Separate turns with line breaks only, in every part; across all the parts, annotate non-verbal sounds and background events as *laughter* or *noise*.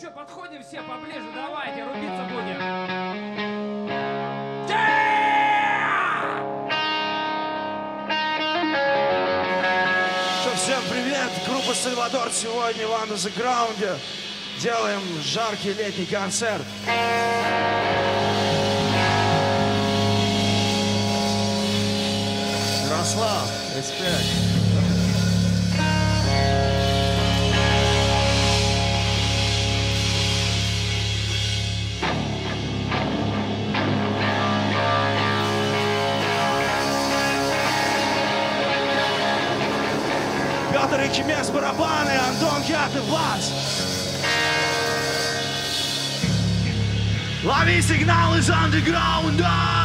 Че, подходим все поближе, давайте, рубиться будем.
Всем привет! Группа Сальвадор сегодня в Underground. Делаем жаркий летний концерт. Ярослав, респект. Петр Экимес, барабаны, Антон Кятый, бас. Лови сигнал из андеграунда!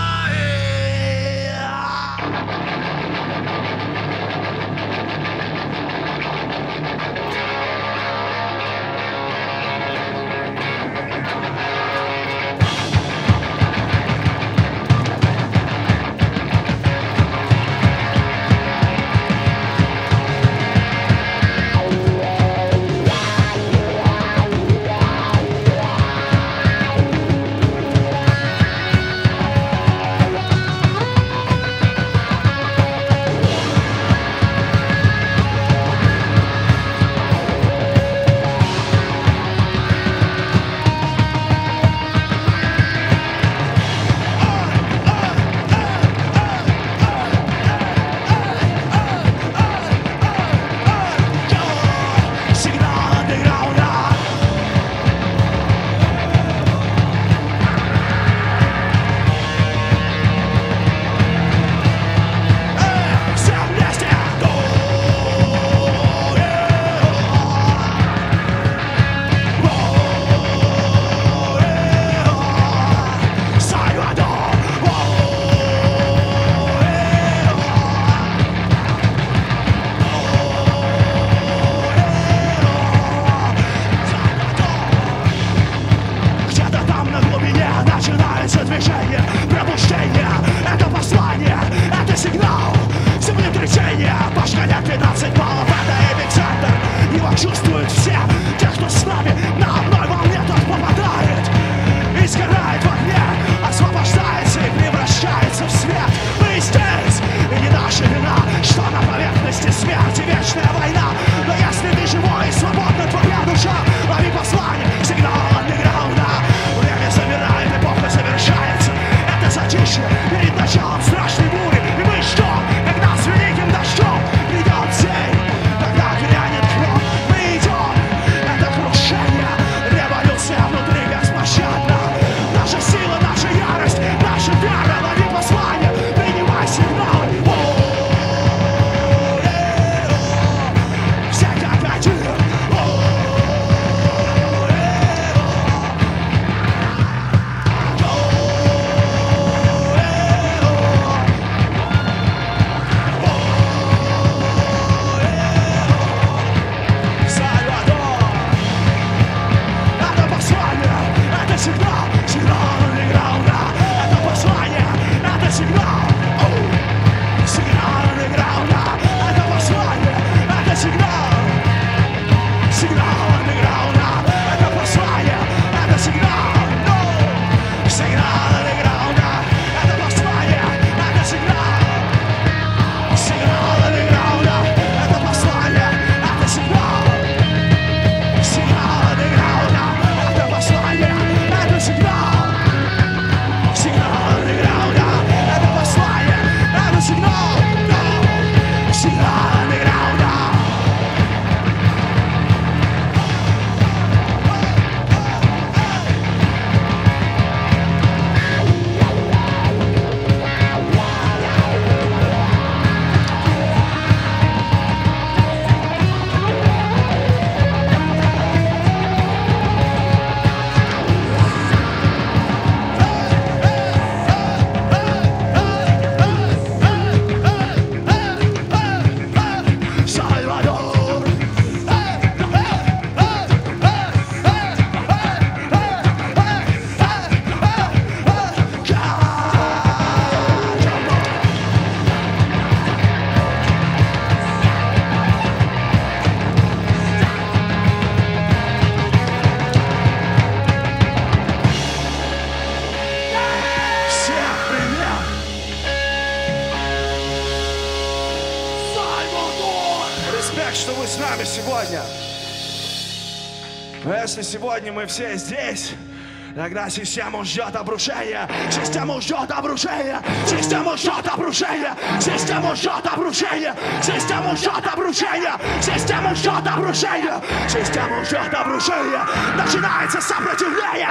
если сегодня мы все здесь, Тогда система ждет обрушения, система ждет обрушения, система ждет обрушения, система ждет обрушения, система ждет обрушения, система ждет обрушения, система ждет обрушения.
Начинается
сопротивление.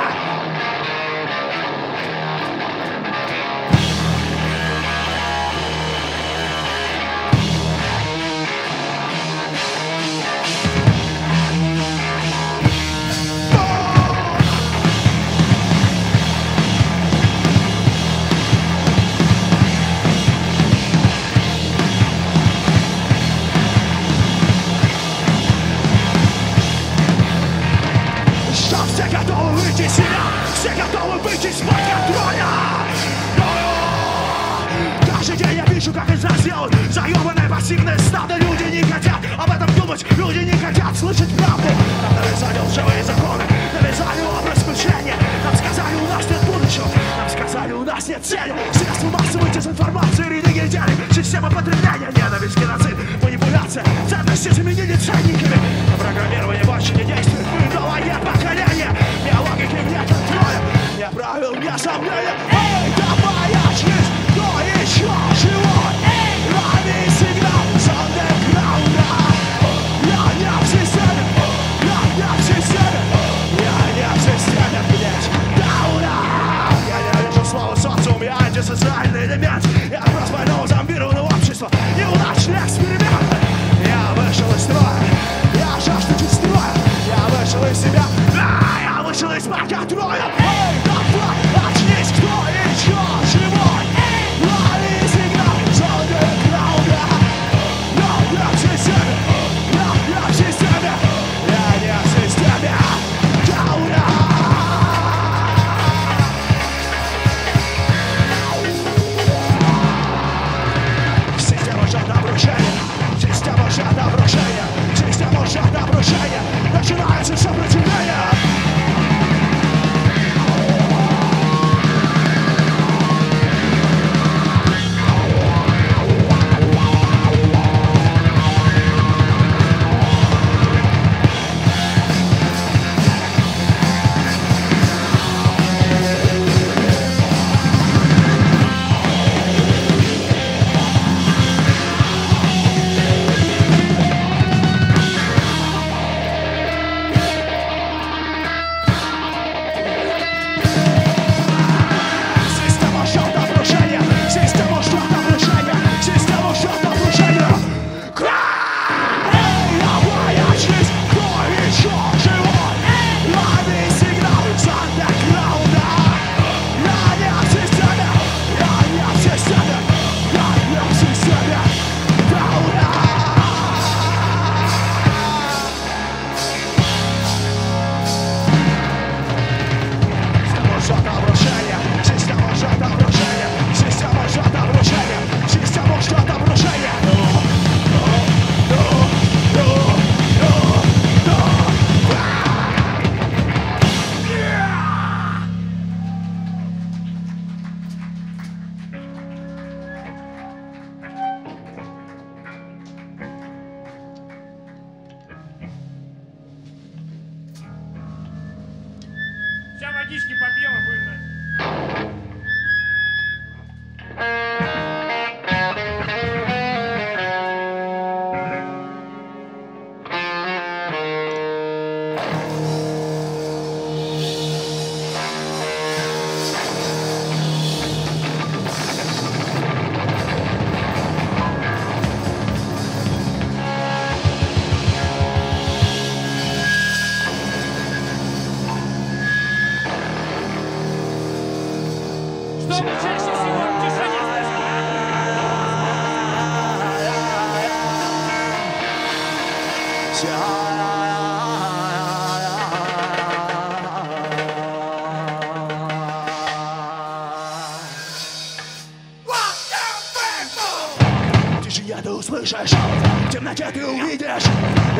я ты услышишь. В темноте ты увидишь.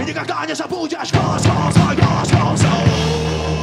И никогда не забудешь. Голос, голос, мой голос, голос, голос.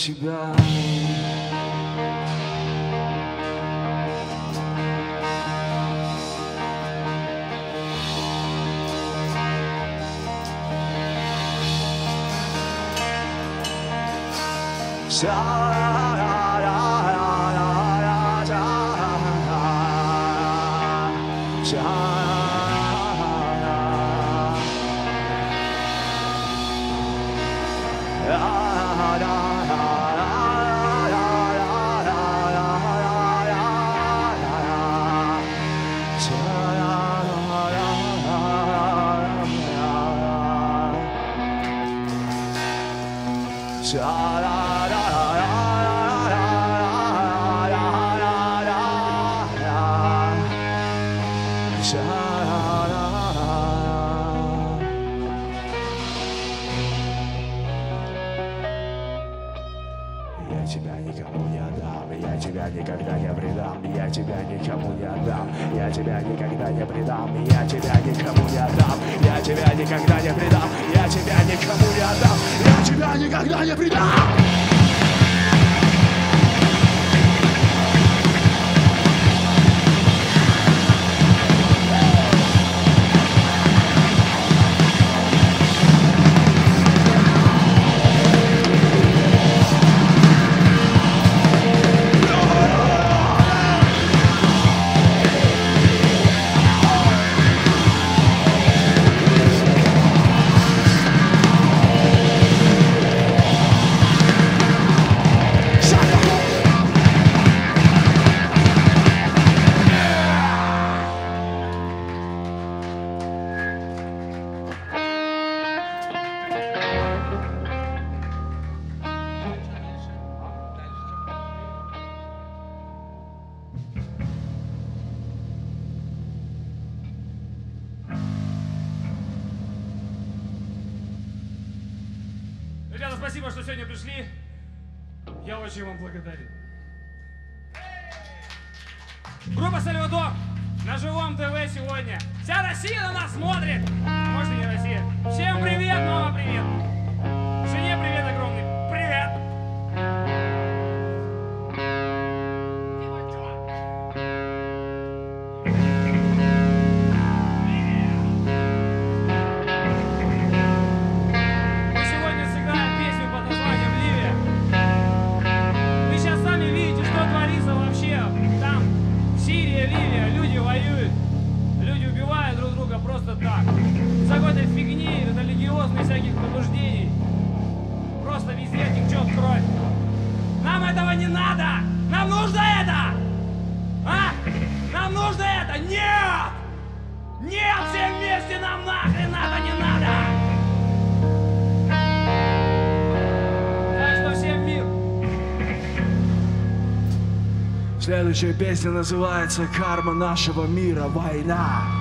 Тебя Я Следующая песня называется «Карма нашего мира. Война».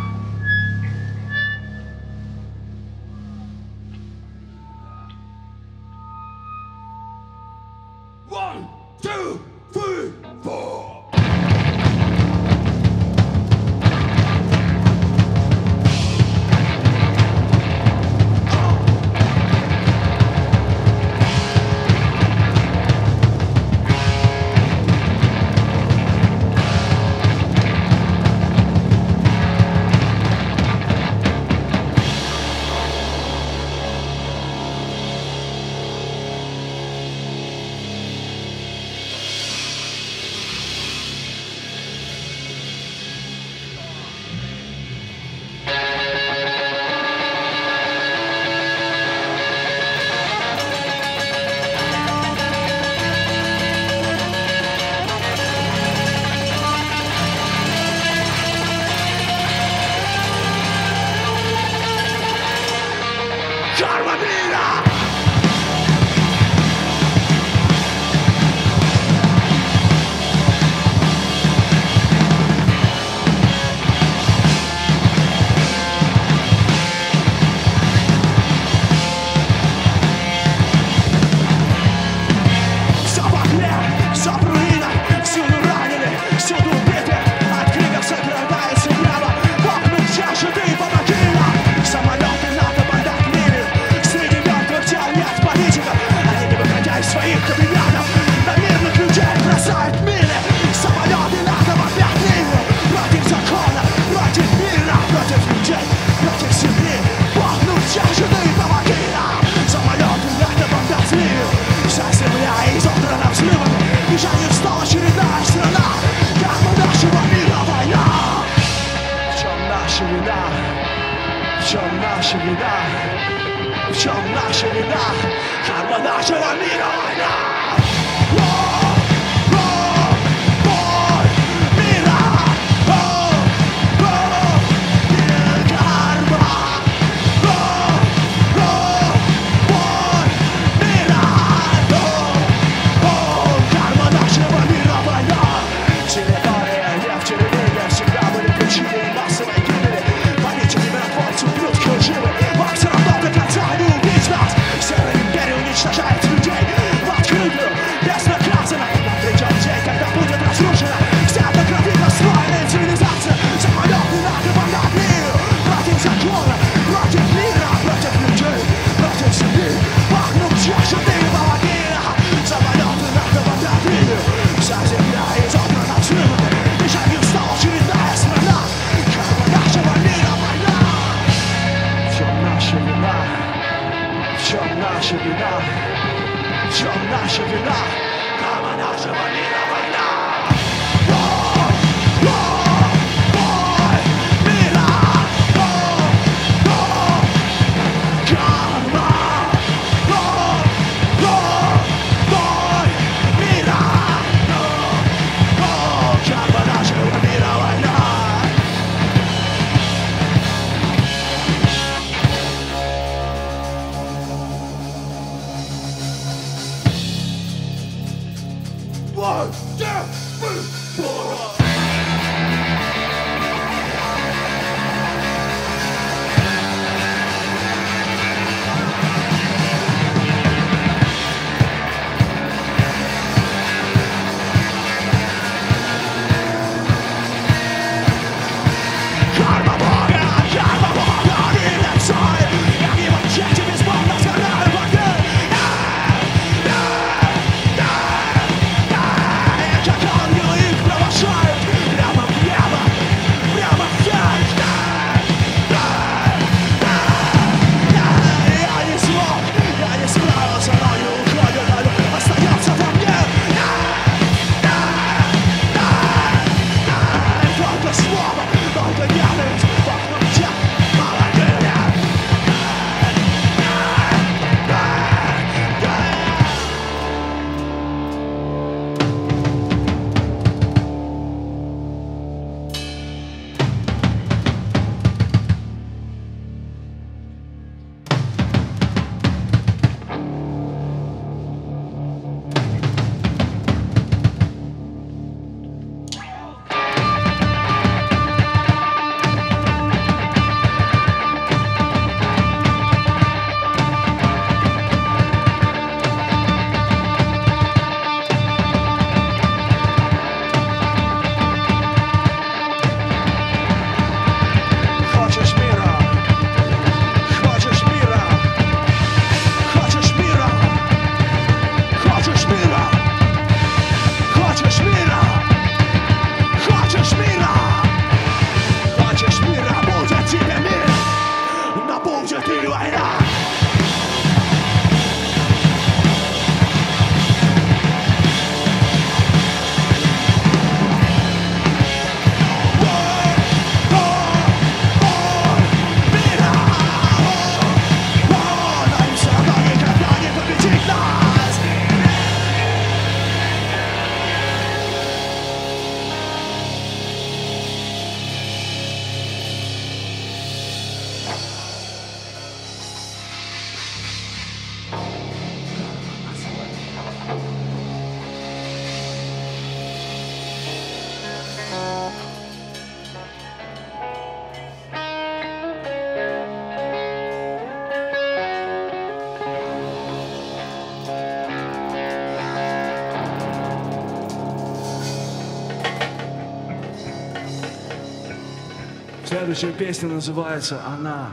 Следующая песня называется «Она».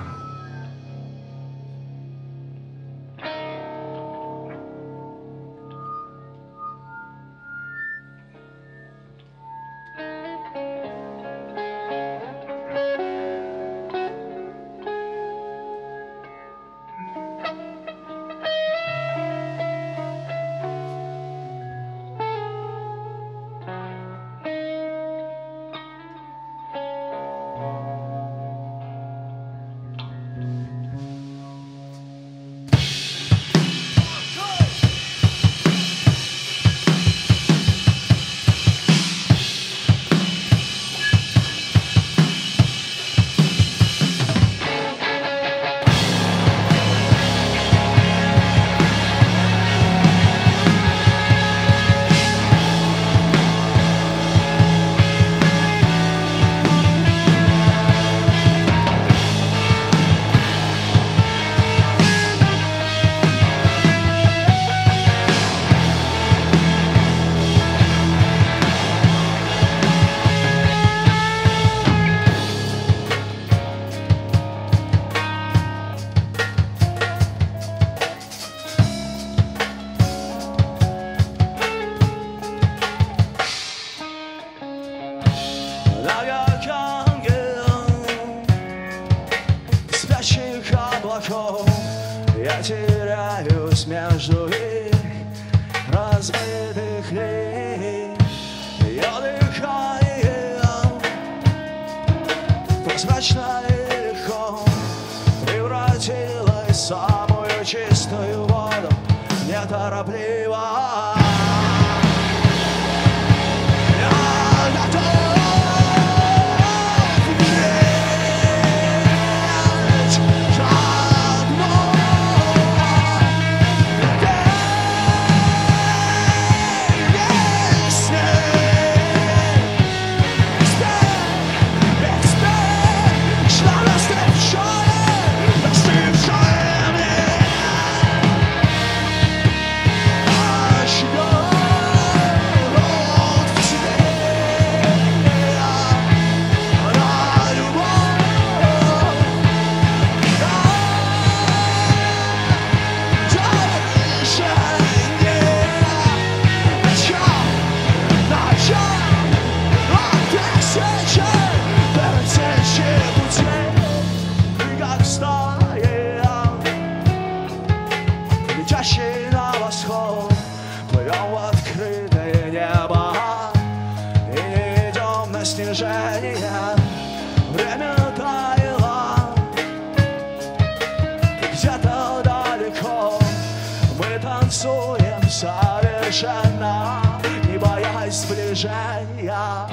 танцуем совершенно Не боясь сближения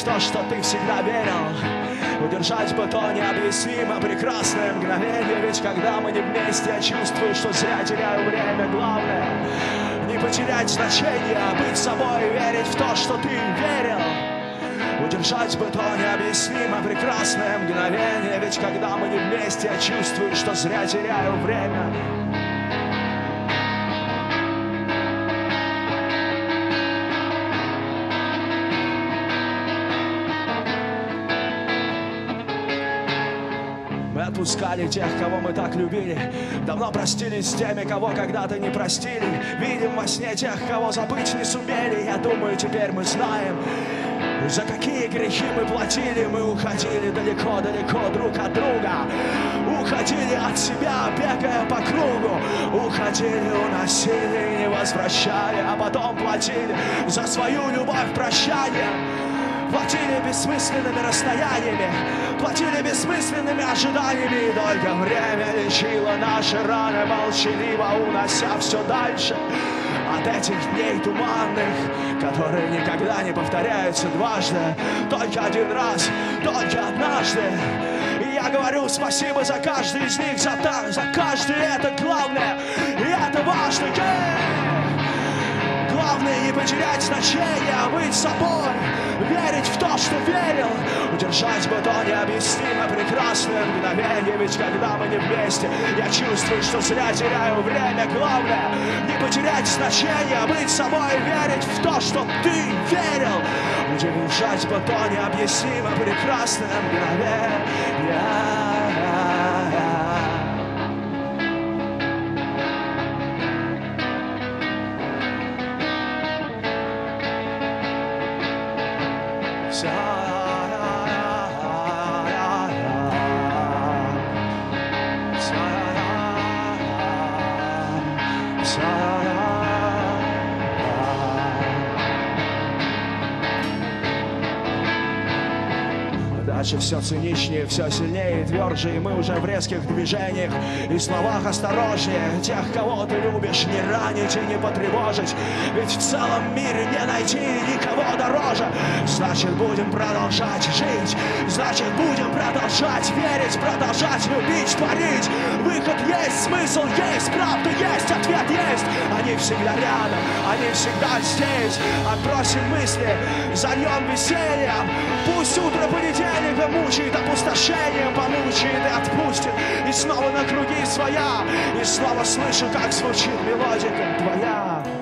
В то, что ты всегда верил? Удержать бы то необъяснимо прекрасное мгновение Ведь когда мы не вместе, я чувствую, что зря теряю время. Главное не потерять значение Быть собой и верить в то, что ты верил. Удержать бы то необъяснимо прекрасное мгновение Ведь когда мы не вместе, я чувствую, что зря теряю время отпускали тех, кого мы так любили Давно простились с теми, кого когда-то не простили Видим во сне тех, кого забыть не сумели Я думаю, теперь мы знаем за какие грехи мы платили, мы уходили далеко-далеко друг от друга. Уходили от себя, бегая по кругу. Уходили, уносили, не возвращали, а потом платили за свою любовь прощанием. Платили бессмысленными расстояниями, платили бессмысленными ожиданиями, и только время лечило наши раны, молчаливо унося все дальше от этих дней туманных, которые никогда не повторяются дважды, только один раз, только однажды. И я говорю спасибо за каждый из них, за, за каждый, это главное, и это важно. Главное не потерять значение, а быть собой, верить в то, что верил, удержать бы то необъяснимо прекрасное мгновение, ведь когда мы не вместе, я чувствую, что зря теряю время. Главное не потерять значение, а быть собой, верить в то, что ты верил, удержать бы то необъяснимо прекрасное мгновение. Все циничнее, все сильнее и тверже, и мы уже в резких движениях и словах осторожнее. Тех, кого ты любишь, не ранить и не потревожить, ведь в целом мире не найти никого дороже. Значит, будем продолжать жить, значит, будем продолжать верить, продолжать любить, творить. Выход есть, смысл есть, правда есть, ответ есть. Они всегда рядом, они всегда здесь. Отбросим мысли, зальем весельем, пусть утро понедельник тебя мучает, опустошением помучает и отпустит. И снова на круги своя, и снова слышу, как звучит мелодика твоя.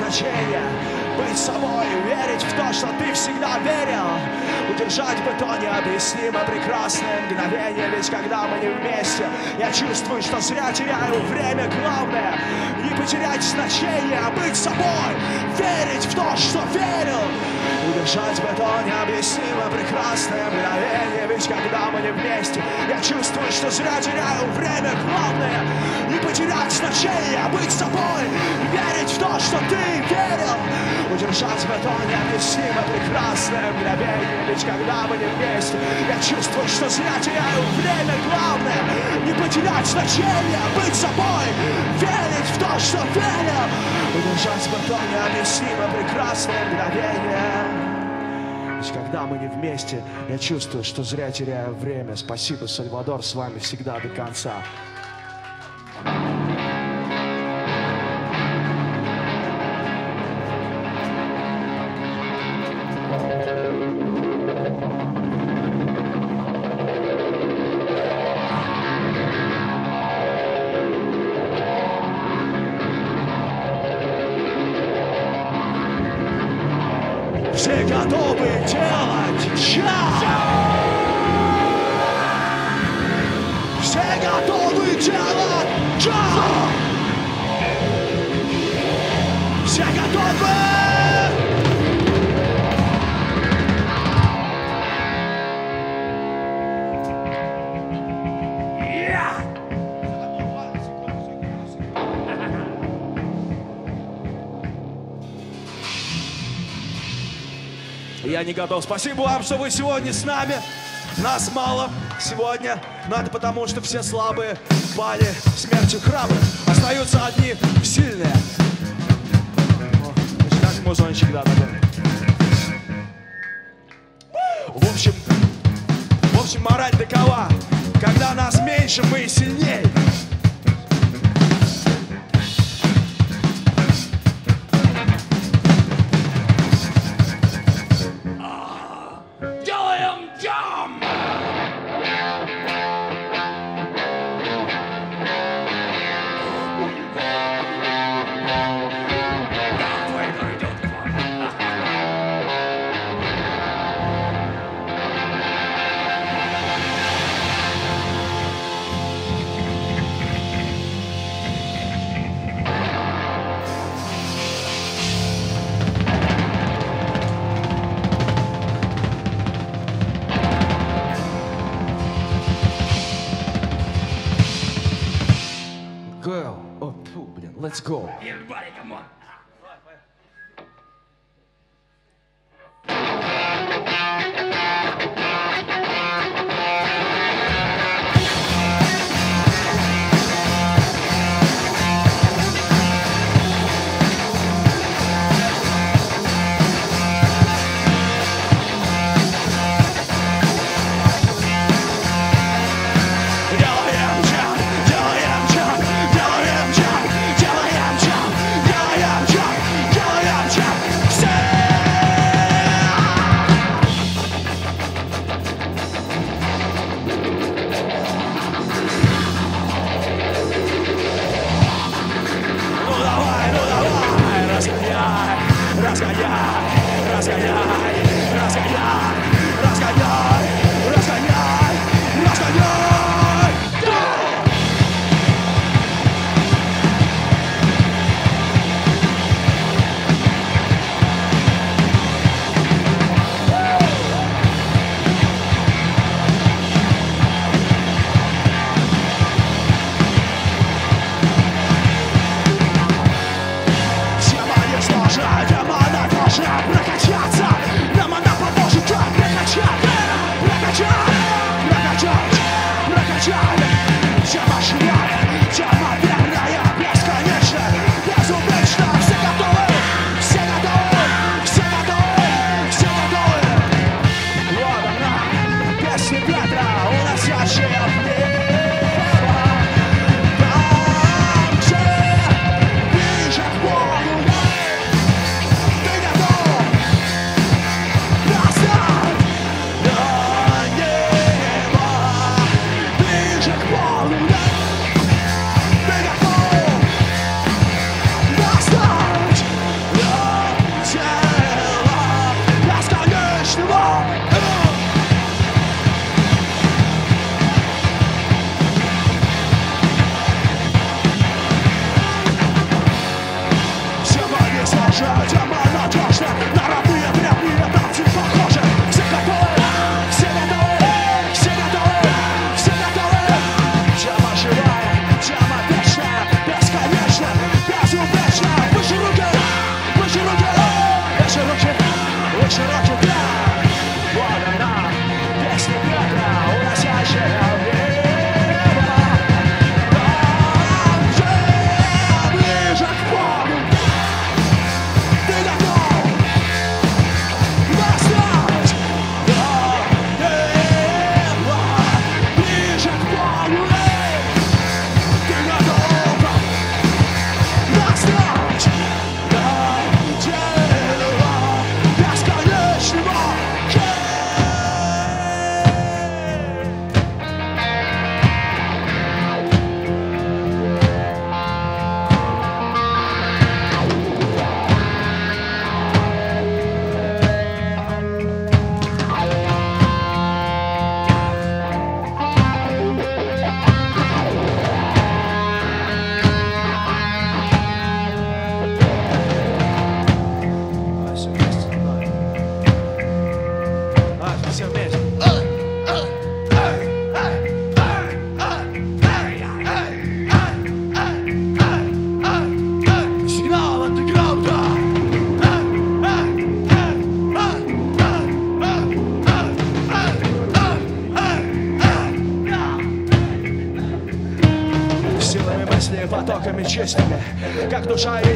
Значение, быть собой, верить в то, что ты всегда верил, удержать бы то необъяснимо прекрасное мгновение, ведь когда мы не вместе, я чувствую, что зря теряю время. Главное не потерять значение, а быть собой, верить в то, что верил, удержать бы то необъяснимо прекрасное мгновение, ведь когда мы не вместе, я чувствую, что зря теряю время. Главное не потерять значение, а быть собой, верить в то, что ты верил, удержать бы то необъяснимо прекрасное мгновение, ведь когда мы не вместе, я чувствую, что зря теряю время. Главное не потерять значение, а быть собой, верить в то, что верил, удержать бы то необъяснимо прекрасное мгновение. Ведь когда мы не вместе, я чувствую, что зря теряю время. Спасибо, Сальвадор, с вами всегда до конца. Я не готов. Спасибо вам, что вы сегодня с нами. Нас мало сегодня, но это потому, что все слабые пали смертью храбрых. Остаются одни сильные. О, как музончик, да, такой. В общем, в общем, мораль такова. Когда нас меньше, мы сильнее.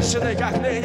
se
negar
carne.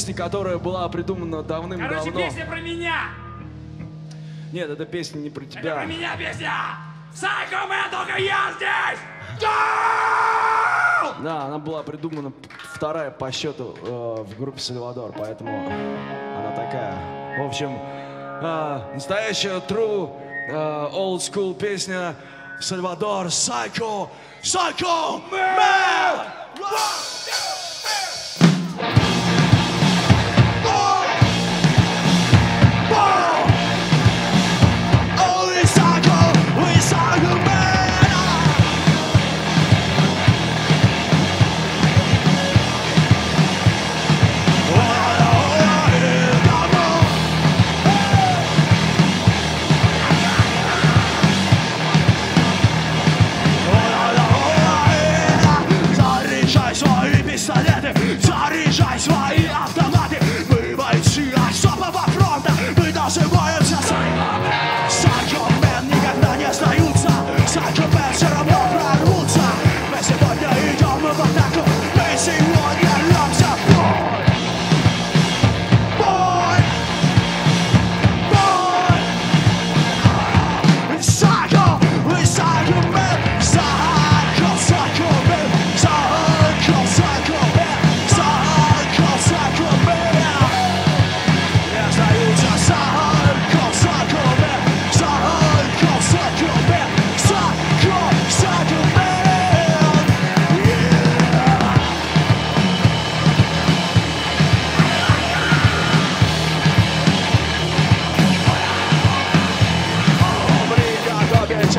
Песня, которая была придумана
короче,
давным-давно.
песня про меня.
Нет, эта песня не про
Это про
тебя.
меня песня. Сайко, man, только я здесь.
Да, она была придумана вторая по счету э, в группе Сальвадор, поэтому она такая. В общем, э, настоящая true э, old school песня Сальвадор Psycho Psycho Man!
свои автоматы. Вы бойцы а особого фронта мы даже воины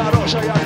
хорошая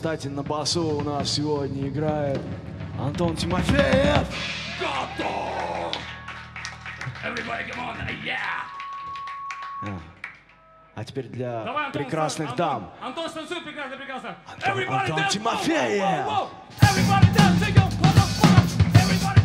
кстати, на басу у нас сегодня играет Антон Тимофеев.
Everybody, come on, yeah!
А, а теперь для
Давай, Антон,
прекрасных
Антон,
дам.
Антон, станцуй прекрасно, прекрасно.
Антон-
Everybody
Антон
dance,
Тимофеев.
whoa, whoa, whoa. Everybody dance, take your motherfucker. Everybody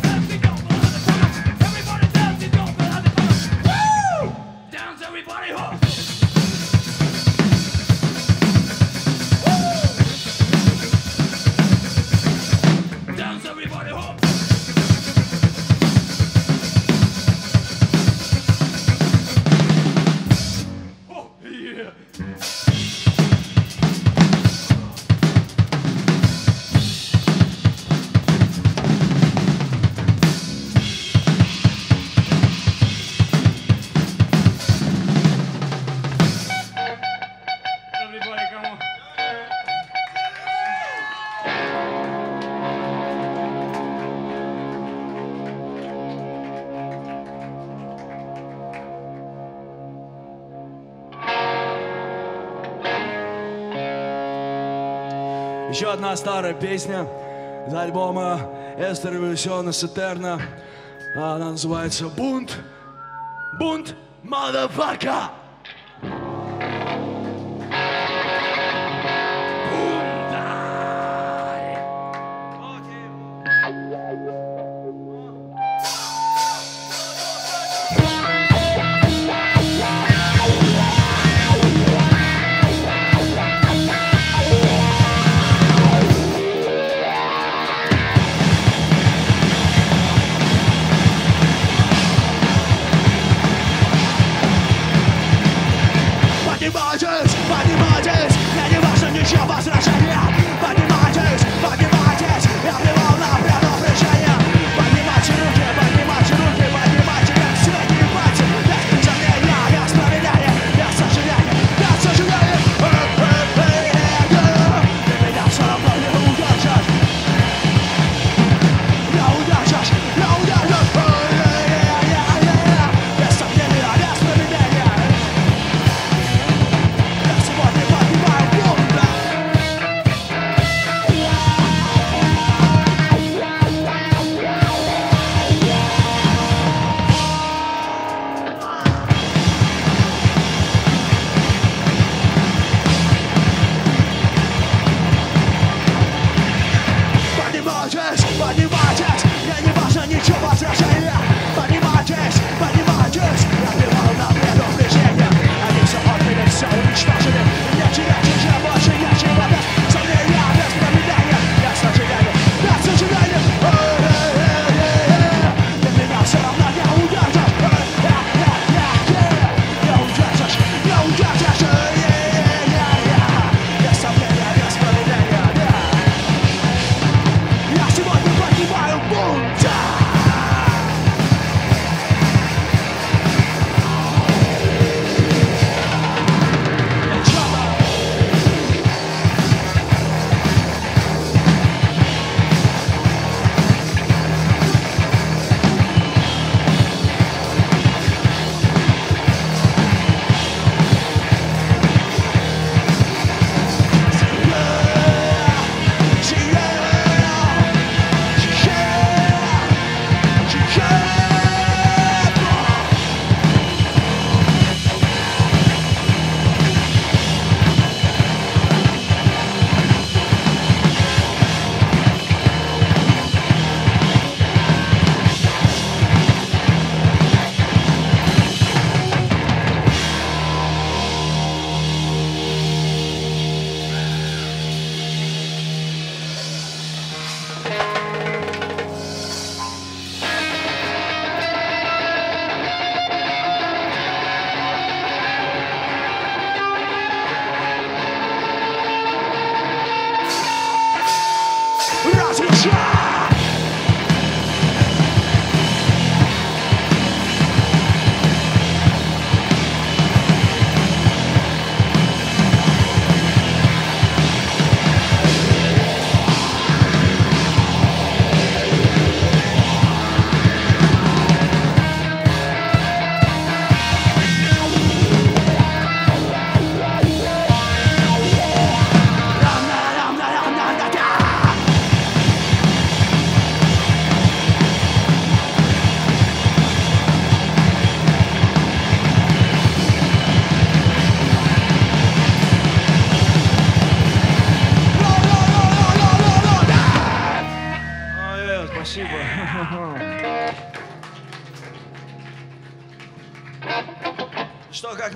Еще одна старая песня из альбома Эстер Революциона Сетерна. Она называется «Бунт». Бунт, motherfucker!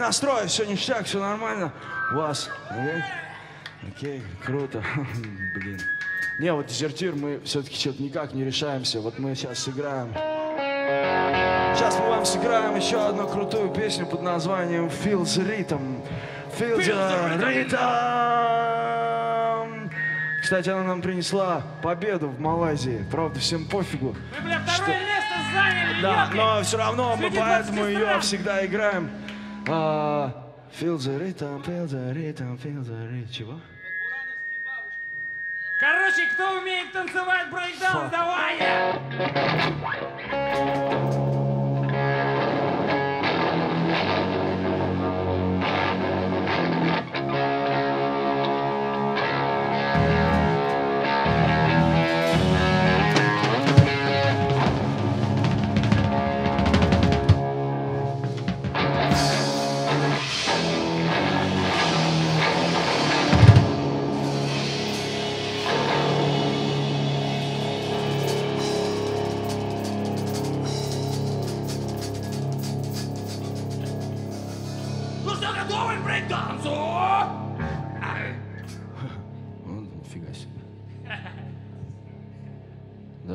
Настрой? Все ништяк, все нормально? У вас? Окей, Окей, круто. *laughs* Блин. Не, вот дезертир мы все-таки что-то никак не решаемся. Вот мы сейчас сыграем. Сейчас мы вам сыграем еще одну крутую песню под названием Feel the Rhythm. Feel the Rhythm. Кстати, она нам принесла победу в Малайзии. Правда, всем пофигу.
Мы, бля, второе место заняли,
Да, но все равно мы поэтому
20
ее всегда играем. А, Feel the rhythm, feel the rhythm, feel the rhythm. Чего?
Короче, кто умеет танцевать брейкдаун, давай!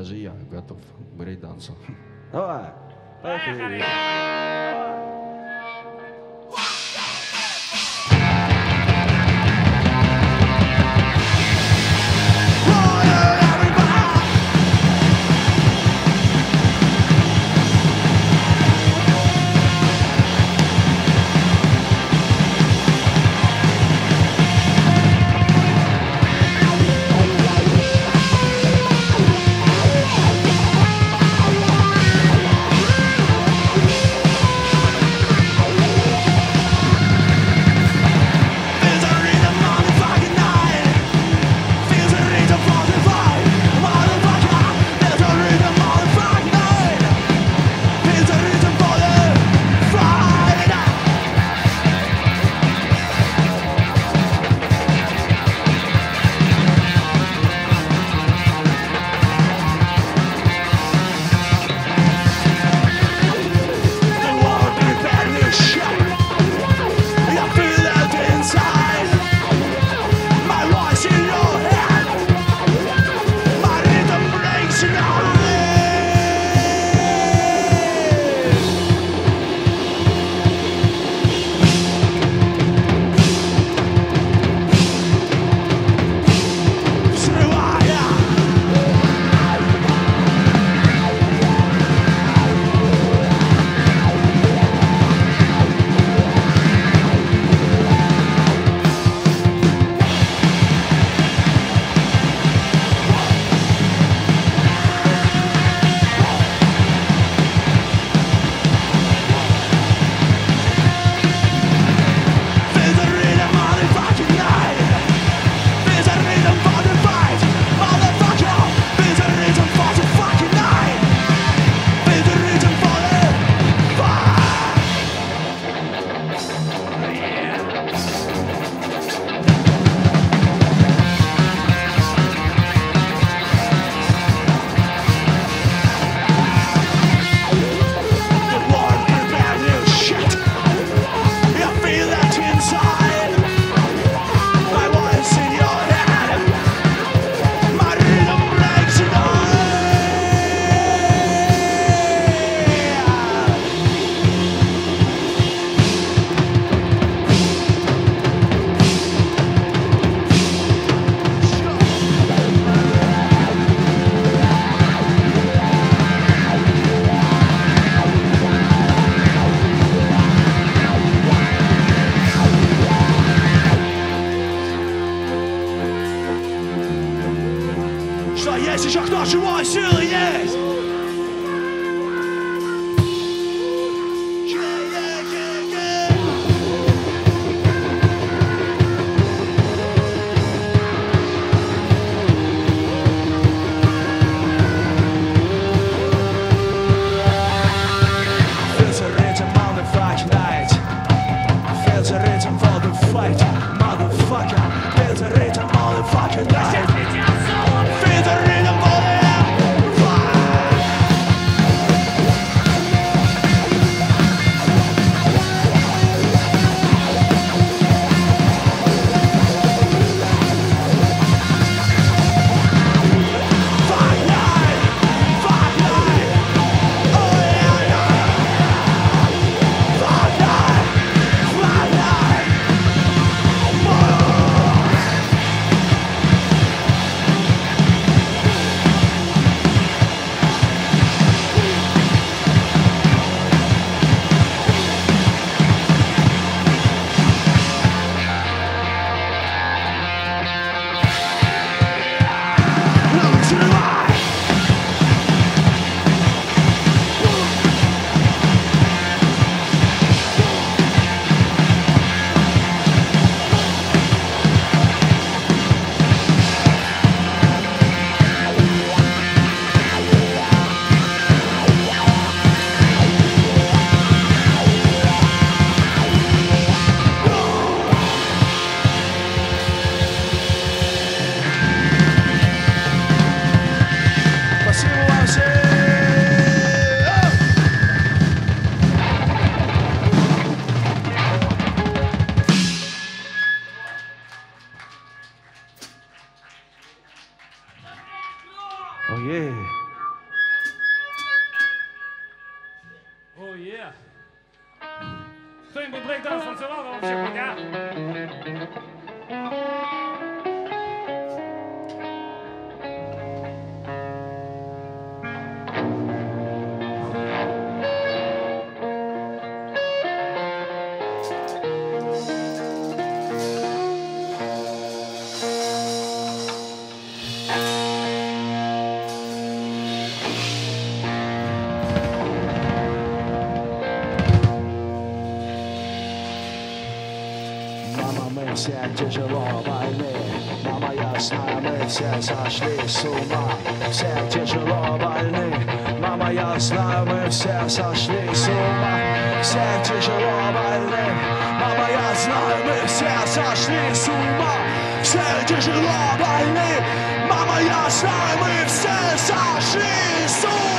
Даже я готов к брейдансу. Давай.
Поехали!
Мама, мы все тяжело больны Мама, ясная, мы все сошли с ума. Все тяжело больны Мама, ясная, мы все сошли с ума. Все тяжело больны Мама, я знаю, мы все сошли с ума. Все тяжело больны Мама, я знаю, мы все сошли с ума.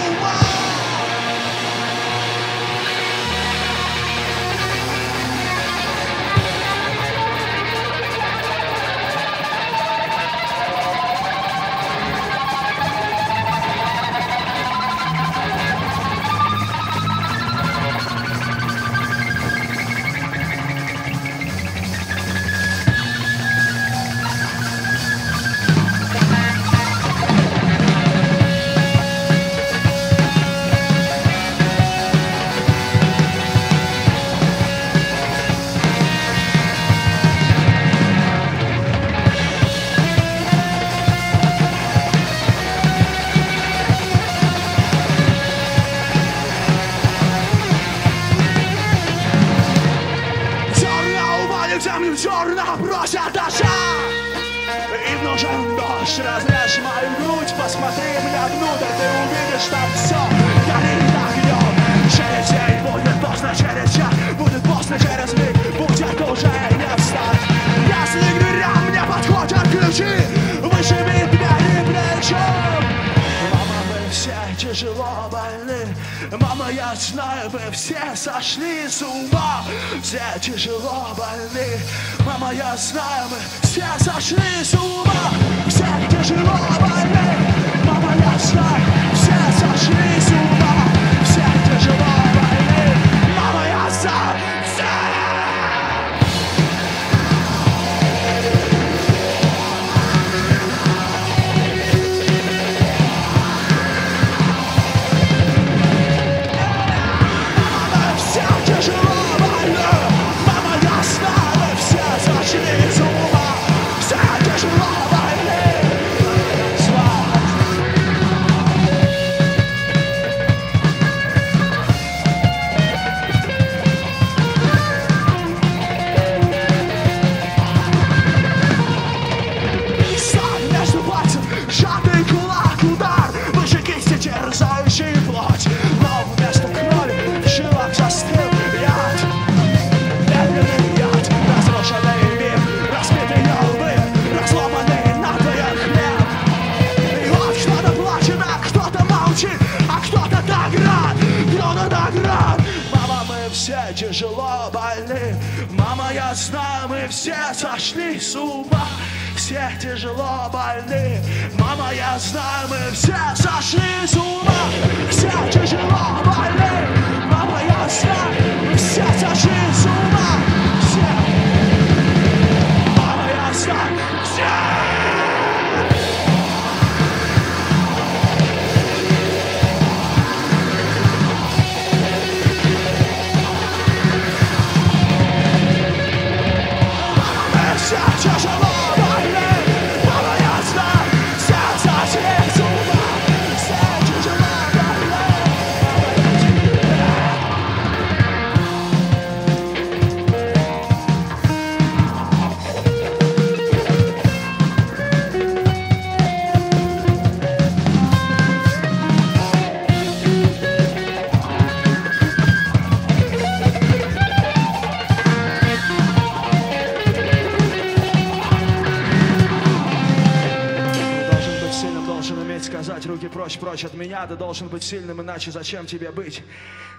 меня, ты должен быть сильным, иначе зачем тебе быть?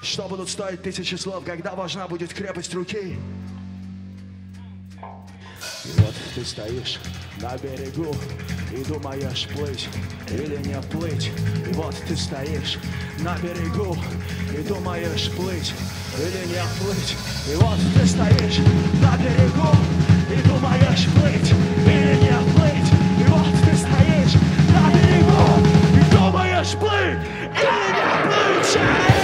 Что будут стоить тысячи слов, когда важна будет крепость руки? И вот ты стоишь на берегу и думаешь плыть или не плыть. И вот ты стоишь на берегу и думаешь плыть или не плыть. И вот ты стоишь на берегу и думаешь плыть или не плыть. Думаешь плыть или не плыть.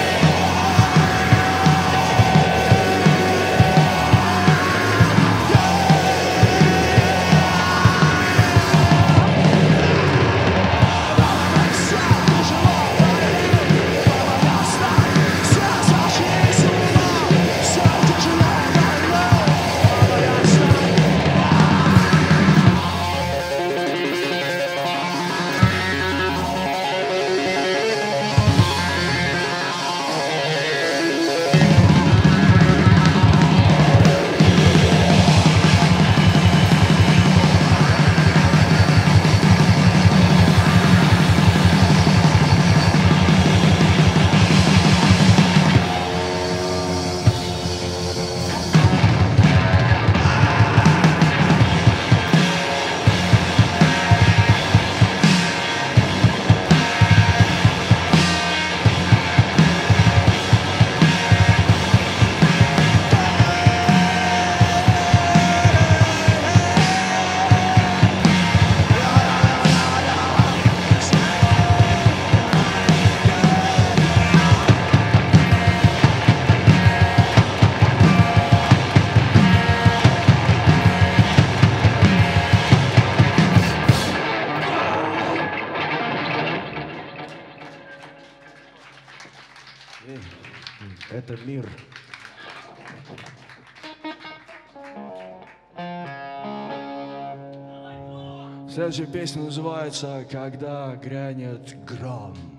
Следующая песня называется «Когда грянет гром».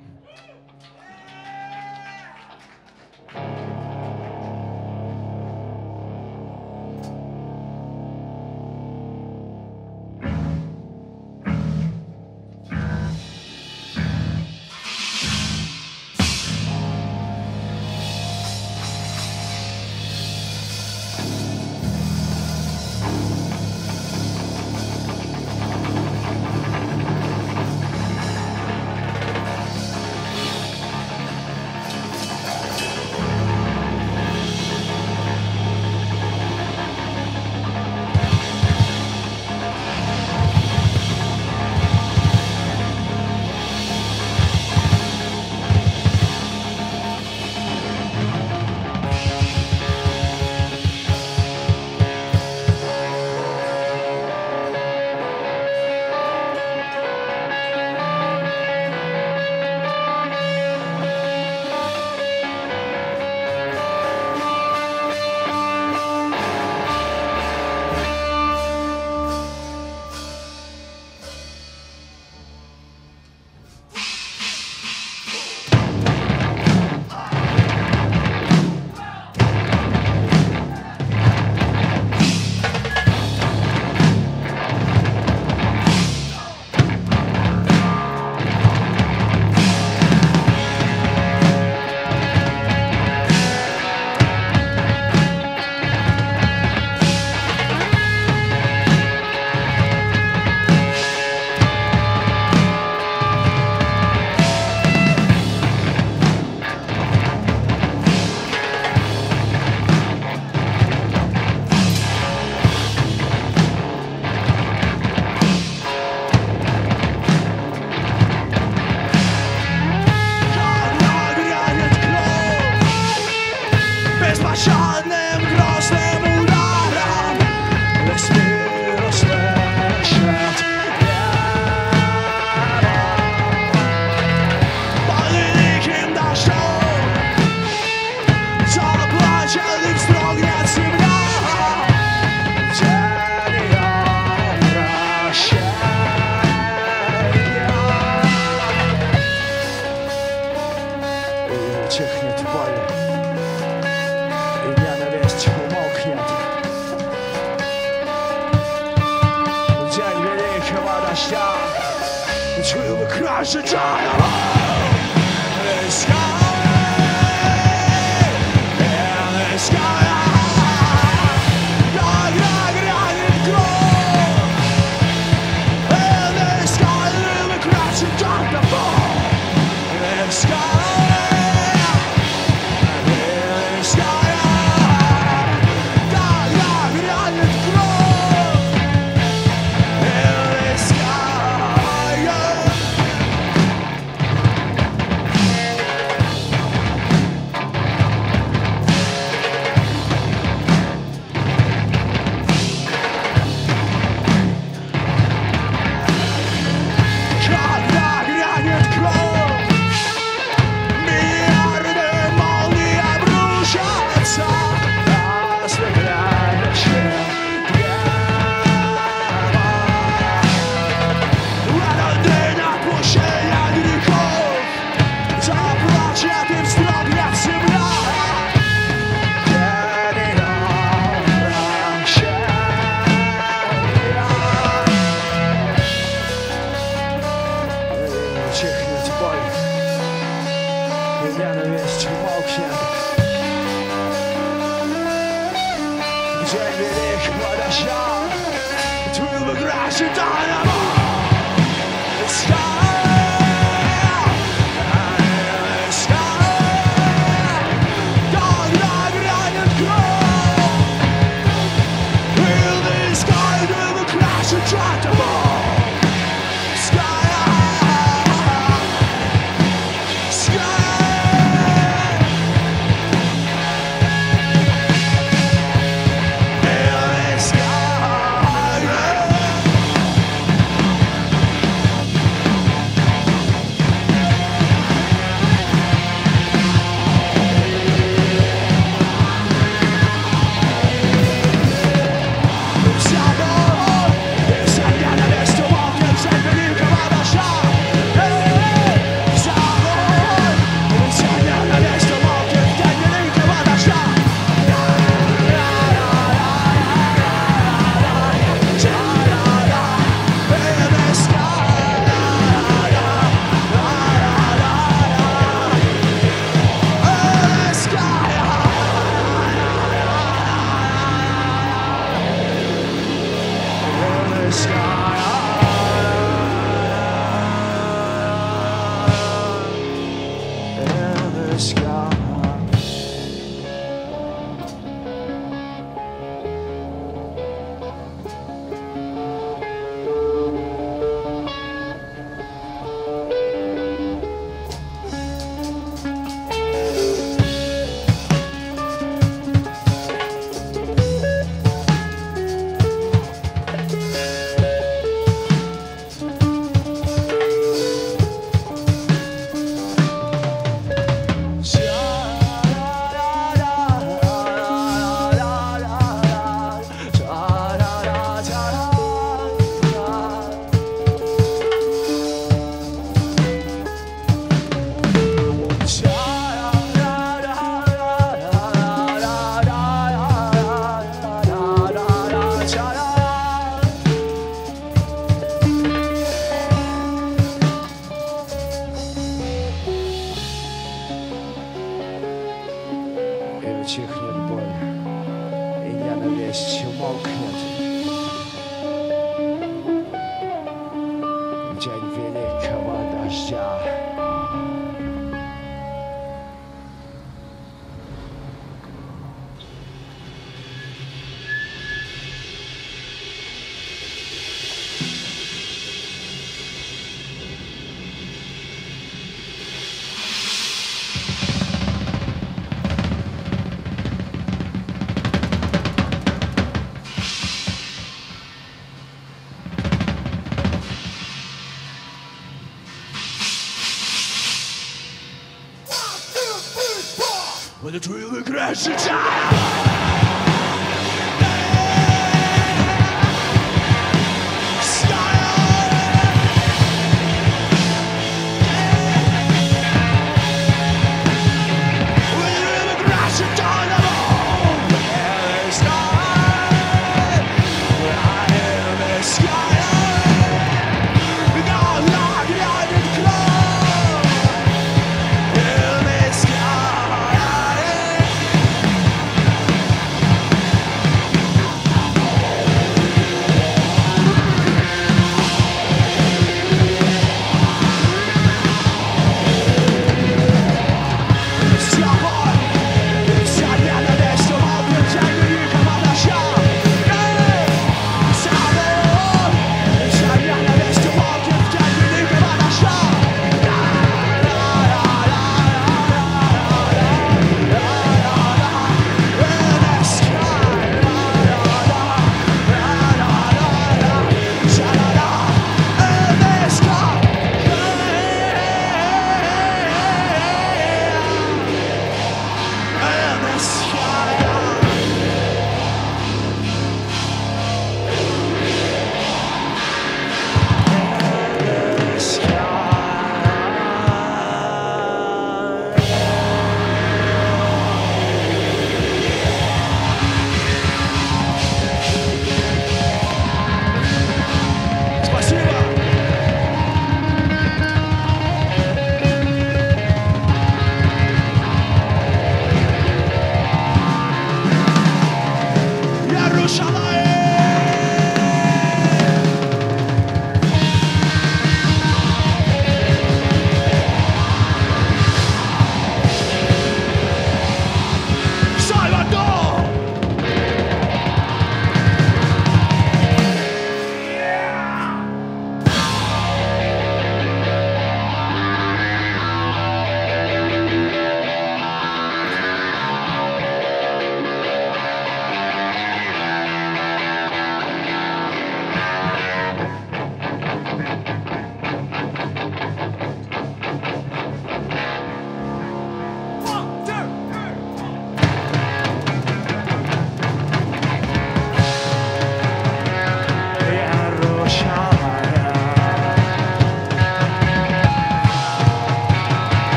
She died!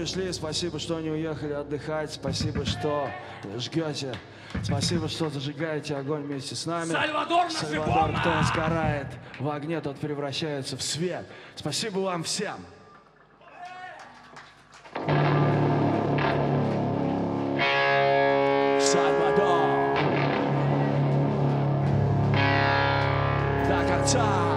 Пришли, спасибо, что не уехали отдыхать, спасибо, что жгете, спасибо, что зажигаете огонь вместе с нами.
Сальвадор
Сальвадор, кто сгорает в огне, тот превращается в свет. Спасибо вам всем. Сальвадор. До конца.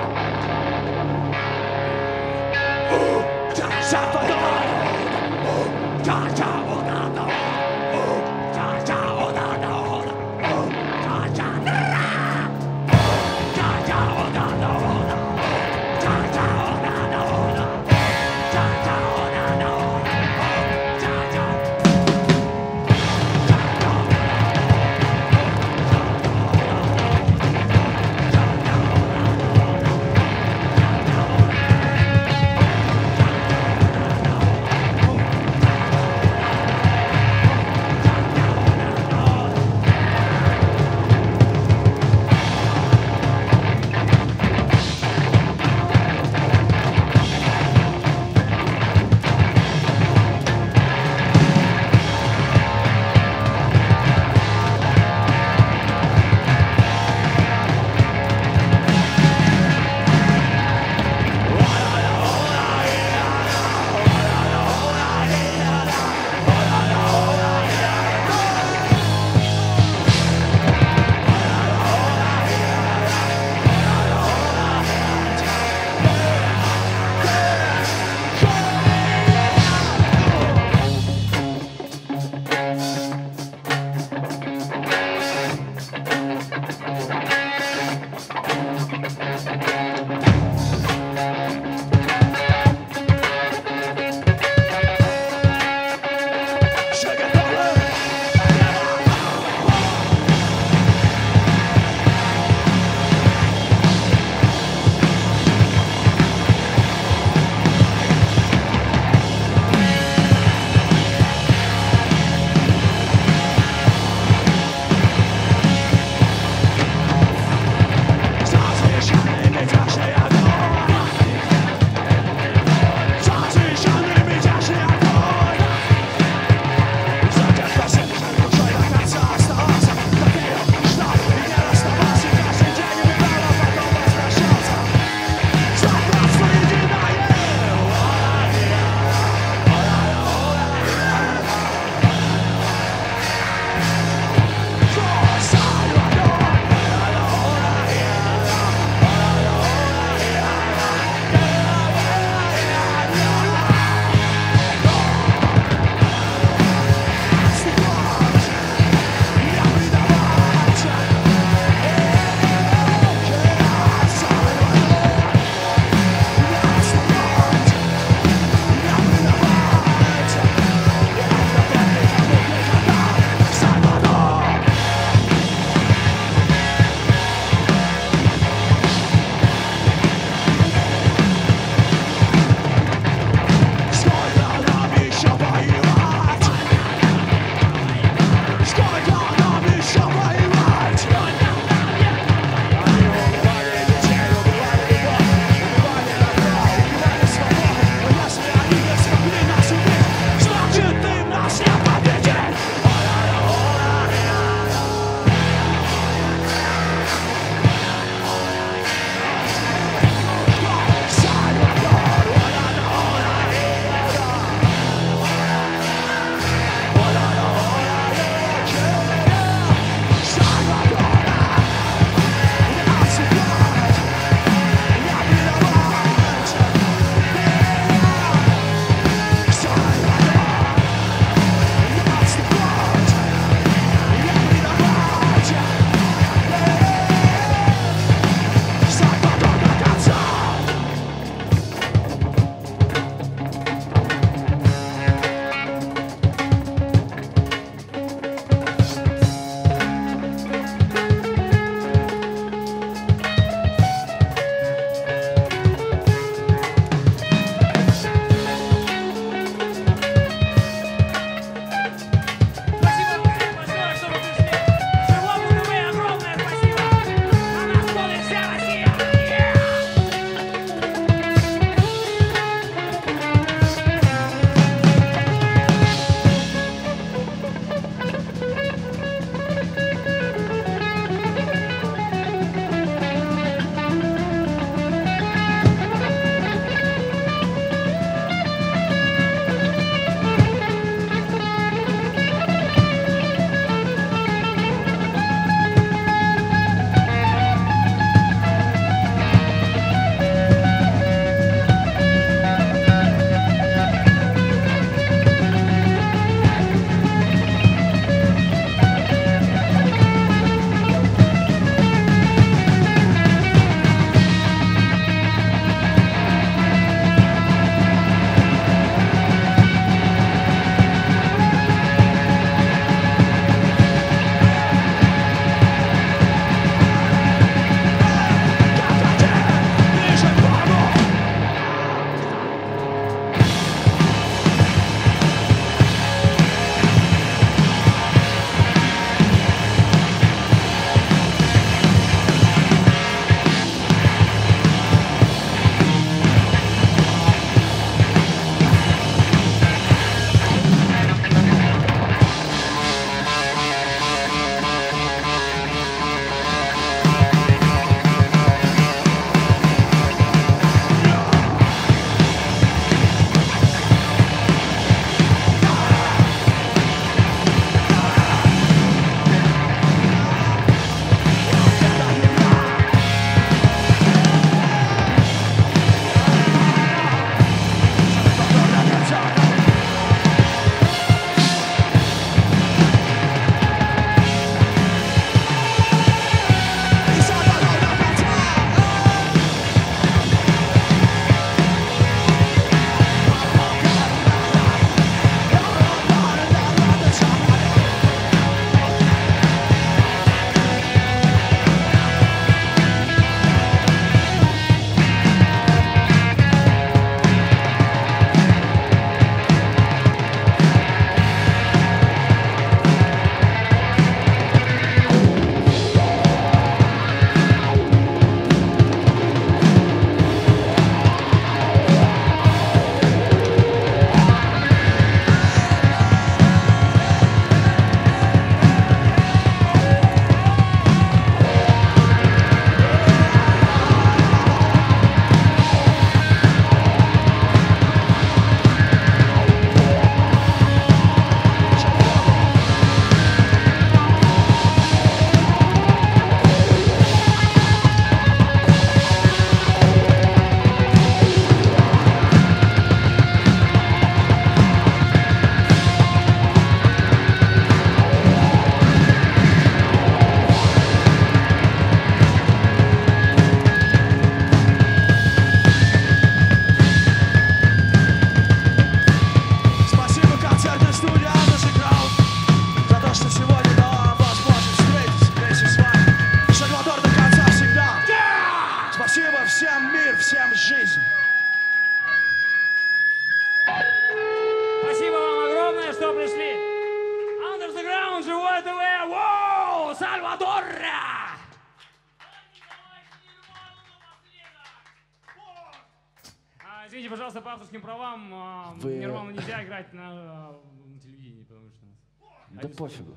Да пофигу.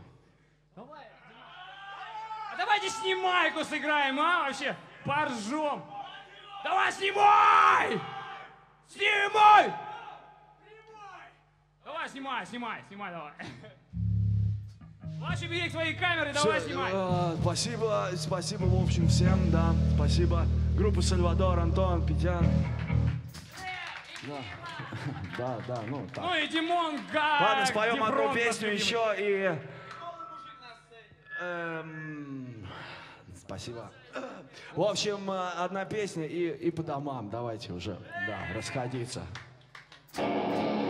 Давай, а давайте снимайку сыграем, а, вообще, поржем. Давай, снимай! Снимай! Давай, снимай, снимай, снимай, давай. Младший, бери свои камеры, давай,
Всё,
снимай.
э, спасибо, спасибо, в общем, всем, да. Спасибо. Группа Сальвадор, Антон, Петян. Да, *laughs* да, да, ну так.
Ну и Димон, га...
Ладно, споем одну песню еще и... Эм, Спасибо. В общем, э, одна песня и, и по домам. Давайте уже, да, расходиться.
любимый.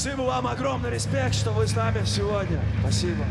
Спасибо
вам огромный респект, что вы с нами сегодня. Спасибо.